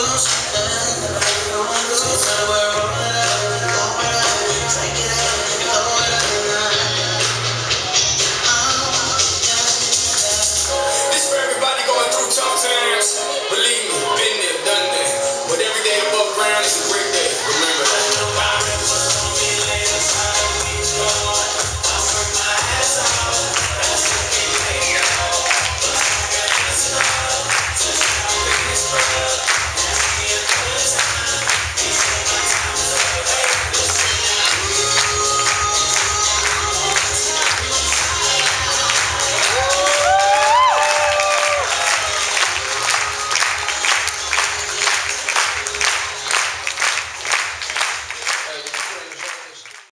Cause